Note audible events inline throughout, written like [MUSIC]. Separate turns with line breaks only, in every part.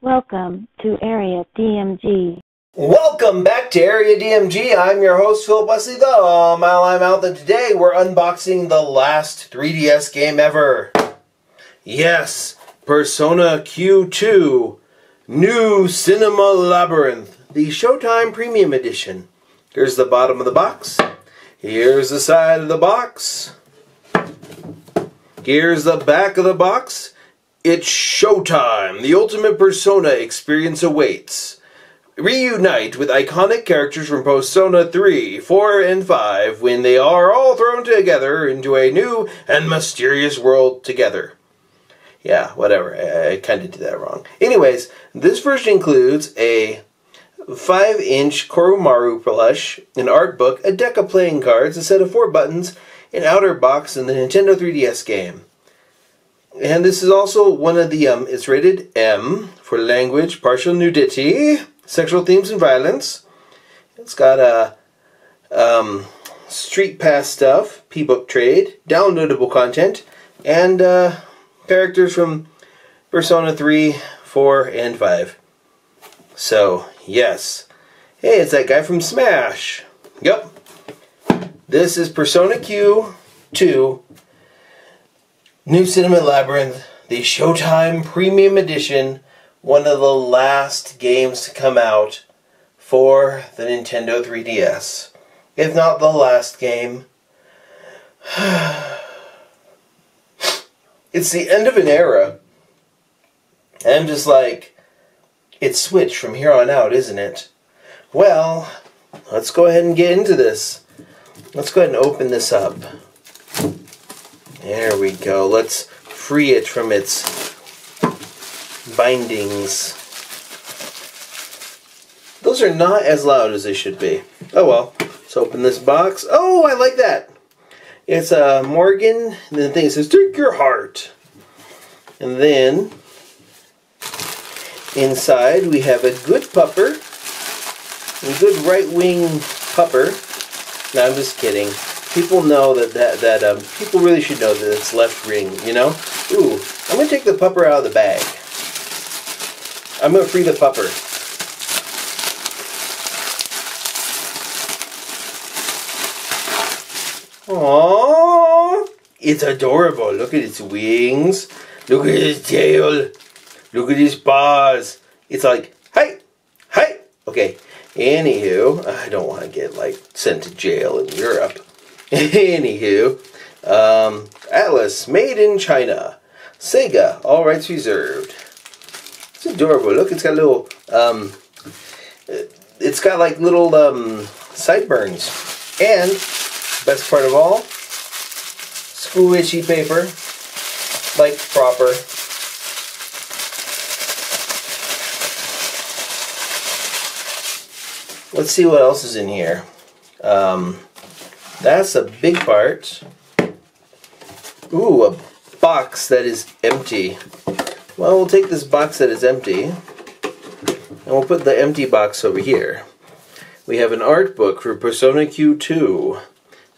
Welcome to Area DMG.
Welcome back to Area DMG. I'm your host, Phil Wesley, the uh, Mile I'm Out, and today we're unboxing the last 3DS game ever. Yes, Persona Q2 New Cinema Labyrinth, the Showtime Premium Edition. Here's the bottom of the box. Here's the side of the box. Here's the back of the box. It's showtime. The ultimate Persona experience awaits. Reunite with iconic characters from Persona 3, 4, and 5 when they are all thrown together into a new and mysterious world together. Yeah, whatever. I, I kind of did that wrong. Anyways, this version includes a 5 inch Koromaru plush, an art book, a deck of playing cards, a set of four buttons, an outer box, in the Nintendo 3DS game. And this is also one of the, um, it's rated M for language, partial nudity, sexual themes, and violence. It's got a um, street pass stuff, P-book trade, downloadable content, and uh, characters from Persona 3, 4, and 5. So, yes. Hey, it's that guy from Smash. Yep. This is Persona Q 2 New Cinema Labyrinth, the Showtime Premium Edition, one of the last games to come out for the Nintendo 3DS. If not the last game. [SIGHS] it's the end of an era. And I'm just like, it's switched from here on out, isn't it? Well, let's go ahead and get into this. Let's go ahead and open this up. There we go. Let's free it from its bindings. Those are not as loud as they should be. Oh well. Let's open this box. Oh, I like that. It's a uh, Morgan. And the thing says, "Take your heart." And then inside we have a good pupper, a good right wing pupper. No, I'm just kidding people know that that that um, people really should know that it's left ring. You know. Ooh, I'm gonna take the pupper out of the bag. I'm gonna free the pupper. Aww, it's adorable. Look at its wings. Look at its tail. Look at his paws. It's like, hey, hey. Okay. Anywho, I don't want to get like sent to jail in Europe. [LAUGHS] Anywho, um, Atlus, made in China. Sega, all rights reserved. It's adorable. Look, it's got little, um, it's got like little um, sideburns. And, best part of all, squishy paper, like proper. Let's see what else is in here. Um, that's a big part. Ooh, a box that is empty. Well, we'll take this box that is empty, and we'll put the empty box over here. We have an art book for Persona Q2,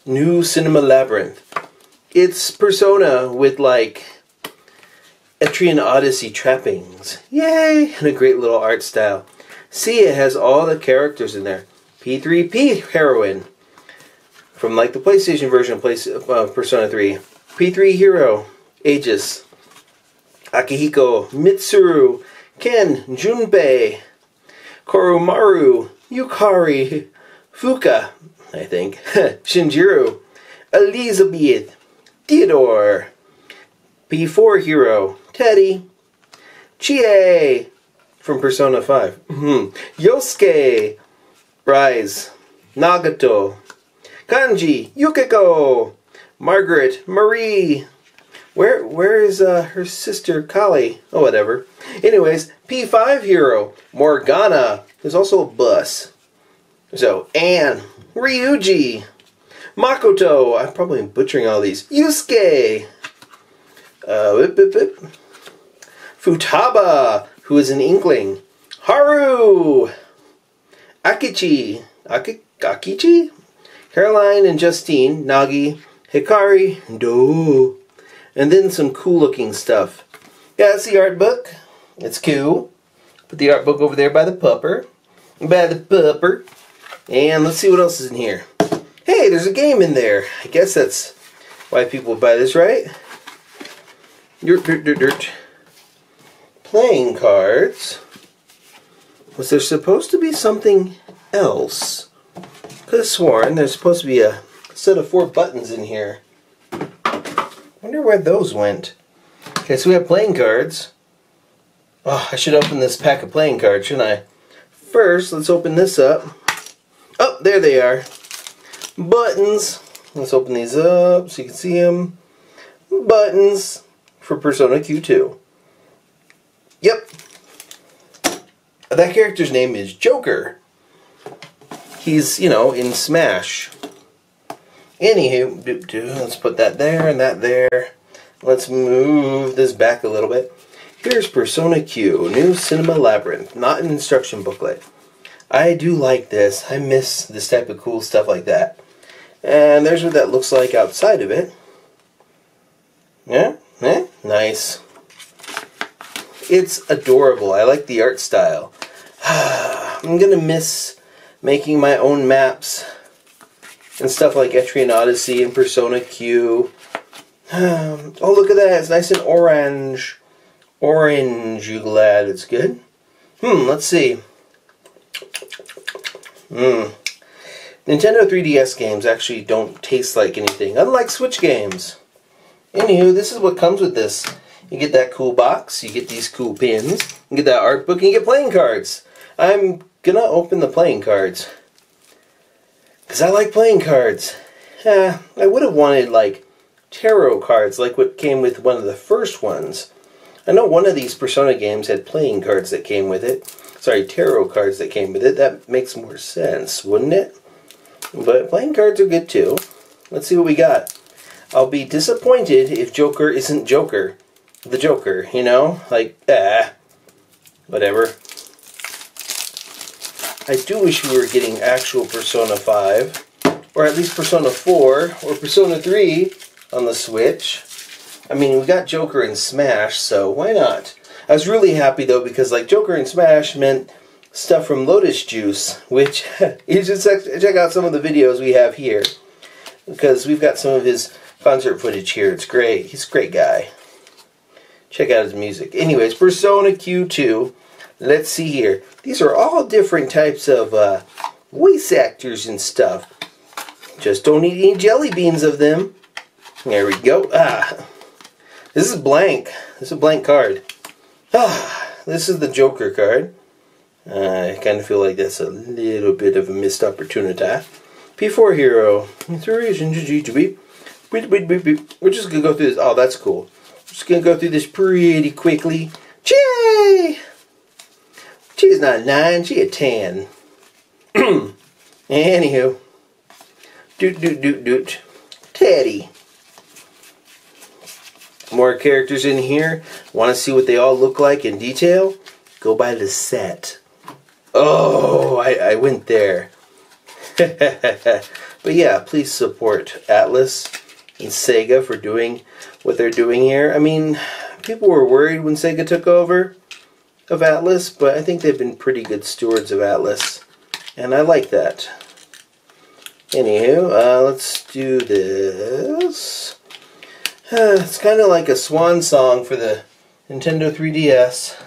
New Cinema Labyrinth. It's Persona with like Etrian Odyssey trappings. Yay! And a great little art style. See, it has all the characters in there. P3P heroine, from like the PlayStation version of uh, Persona 3. P3 Hero, Aegis, Akihiko, Mitsuru, Ken, Junpei, Koromaru, Yukari, Fuka, I think, [LAUGHS] Shinjiro, Elizabeth, Theodore, P4 Hero, Teddy, Chie from Persona 5, mm-hmm. Yosuke, Rise, Nagato, Kanji, Yukiko, Margaret, Marie. Where where is uh, her sister Kali? Oh, whatever. Anyways, P5 hero Morgana is also a bus. So Ann, Ryuji, Makoto. I'm probably butchering all these. Yusuke. Uh. Futaba, who is an inkling. Haru. Akichi. Aki, Akichi? Caroline and Justine, Nagi, Hikari, Do, And then some cool looking stuff. Yeah, that's the art book. It's cool. Put the art book over there by the pupper. By the pupper. And let's see what else is in here. Hey, there's a game in there. I guess that's why people buy this, right? Dirt, dirt, dirt, dirt. Playing cards. Was there supposed to be something else? Could have sworn there's supposed to be a set of four buttons in here. Wonder where those went. Okay, so we have playing cards. Oh, I should open this pack of playing cards, shouldn't I? First, let's open this up. Oh, there they are. Buttons. Let's open these up so you can see them. Buttons for Persona Q2. Yep. That character's name is Joker. He's, you know, in Smash. Anywho, let's put that there and that there. Let's move this back a little bit. Here's Persona Q, new Cinema Labyrinth, not an instruction booklet. I do like this. I miss this type of cool stuff like that. And there's what that looks like outside of it. Yeah, yeah, nice. It's adorable. I like the art style. [SIGHS] I'm gonna miss making my own maps and stuff like Etrian Odyssey and Persona Q. [SIGHS] Oh, look at that. It's nice and orange. Orange, you glad it's good? Hmm, let's see. Hmm. Nintendo 3DS games actually don't taste like anything, unlike Switch games. Anywho, this is what comes with this. You get that cool box, you get these cool pins, you get that art book, and you get playing cards. I'm gonna open the playing cards. Because I like playing cards. Eh, I would have wanted, like, tarot cards, like what came with one of the first ones. I know one of these Persona games had playing cards that came with it. Sorry, tarot cards that came with it. That makes more sense, wouldn't it? But playing cards are good too. Let's see what we got. I'll be disappointed if Joker isn't Joker. The Joker, you know? Like, ah. Whatever. I do wish we were getting actual Persona 5, or at least Persona 4, or Persona 3 on the Switch. I mean, we got Joker and Smash, so why not? I was really happy though because like Joker and Smash meant stuff from Lotus Juice, which [LAUGHS] you should check out some of the videos we have here because we've got some of his concert footage here. It's great. He's a great guy. Check out his music. Anyways, Persona Q2 let's see here. These are all different types of uh, voice actors and stuff. Just don't eat any jelly beans of them. There we go. Ah, this is blank. This is a blank card. Ah, this is the Joker card. Uh, I kind of feel like that's a little bit of a missed opportunity. P4 Hero. We're just going to go through this. Oh, that's cool. Just going to go through this pretty quickly. Yay! She's not a nine, she a ten. [CLEARS THROAT] Anywho. Doot doot doot doot. Teddy. More characters in here. Want to see what they all look like in detail? Go buy the set. Oh, I, I went there. [LAUGHS] but yeah, please support Atlus and Sega for doing what they're doing here. I mean, people were worried when Sega took over of Atlus, but I think they've been pretty good stewards of Atlus, and I like that. Anywho, uh, let's do this. Uh, it's kind of like a swan song for the Nintendo 3DS.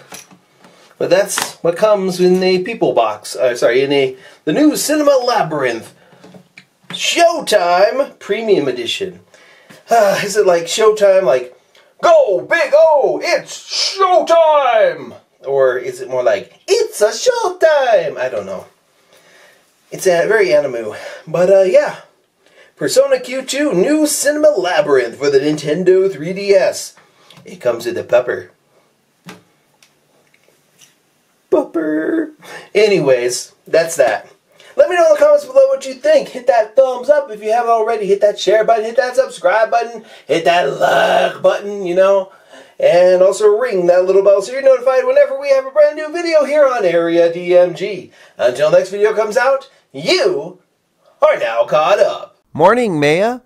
But that's what comes in a People Box. Uh, sorry, in a the new Cinema Labyrinth Showtime Premium Edition. Uh, [SIGHS] is it like Showtime, like, Go Big O, it's Showtime! Or is it more like, it's a showtime? I don't know. It's a very anime. But uh, yeah. Persona Q2 New Cinema Labyrinth for the Nintendo 3DS. It comes with a pupper. Pupper. Anyways, that's that. Let me know in the comments below what you think. Hit that thumbs up if you haven't already. Hit that share button. Hit that subscribe button. Hit that like button, you know. And also ring that little bell so you're notified whenever we have a brand new video here on Area DMG. Until next video comes out, you are now caught up.
Morning, Maya.